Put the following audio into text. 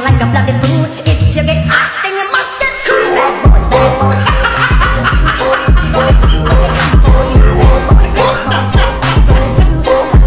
like a black